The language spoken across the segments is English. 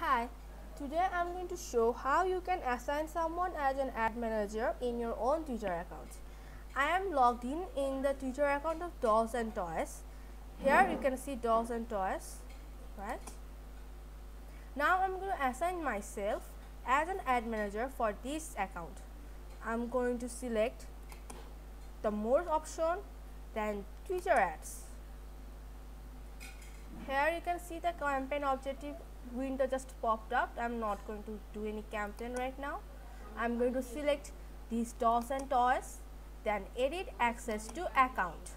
Hi, today I'm going to show how you can assign someone as an ad manager in your own Twitter account. I am logged in in the Twitter account of Dolls and Toys. Here you can see Dolls and Toys, right? Now I'm going to assign myself as an ad manager for this account. I'm going to select the more option then Twitter ads. Here you can see the campaign objective window just popped up. I'm not going to do any campaign right now. I'm going to select these dolls and toys then edit access to account.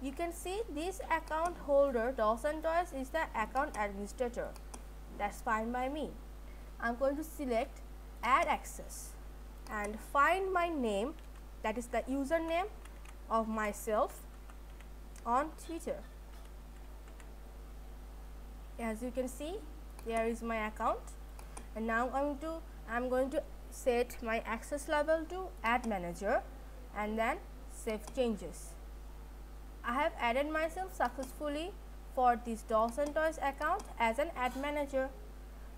You can see this account holder dolls and toys is the account administrator. That's fine by me. I'm going to select add access and find my name that is the username of myself on twitter as you can see there is my account and now I'm to I'm going to set my access level to ad manager and then save changes. I have added myself successfully for this Dolls and Toys account as an ad manager.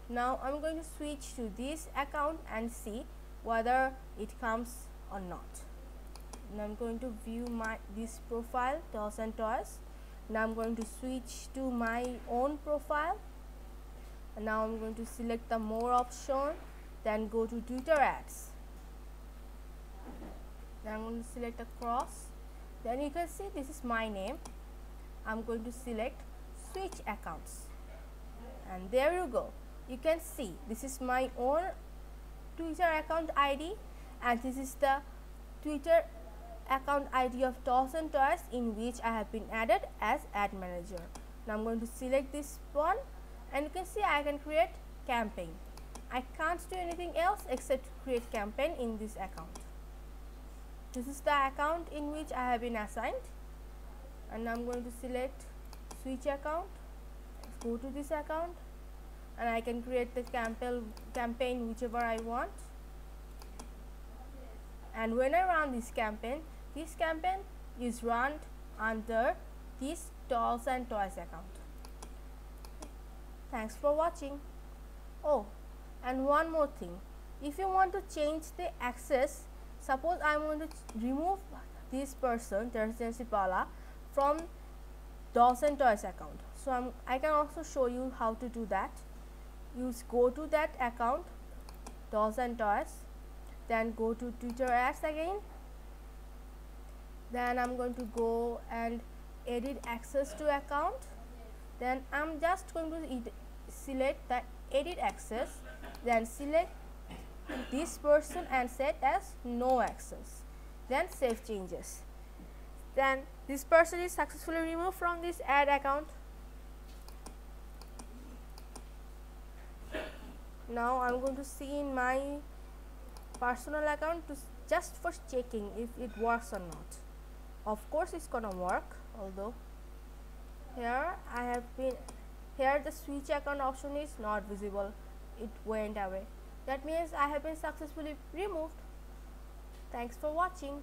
Now I'm going to switch to this account and see whether it comes or not. And I'm going to view my this profile Dolls and Toys now I'm going to switch to my own profile. And now I'm going to select the more option then go to Twitter ads. Then I'm going to select across. Then you can see this is my name. I'm going to select switch accounts. And there you go. You can see this is my own Twitter account ID and this is the Twitter account ID of Dolls and Toys in which I have been added as ad manager. Now I'm going to select this one and you can see I can create campaign. I can't do anything else except create campaign in this account. This is the account in which I have been assigned and I'm going to select switch account, go to this account and I can create the campaign, campaign whichever I want and when I run this campaign this campaign is run under this dolls and toys account. Thanks for watching. Oh, and one more thing. If you want to change the access, suppose I want to remove this person, Teresiansi Pala, from dolls and toys account. So I'm, I can also show you how to do that. You go to that account, dolls and toys, then go to Twitter ads again then I'm going to go and edit access to account. Then I'm just going to select the edit access then select this person and set as no access. Then save changes. Then this person is successfully removed from this ad account. Now I'm going to see in my personal account to just for checking if it works or not of course it's gonna work although here I have been here the switch account option is not visible. It went away. That means I have been successfully removed. Thanks for watching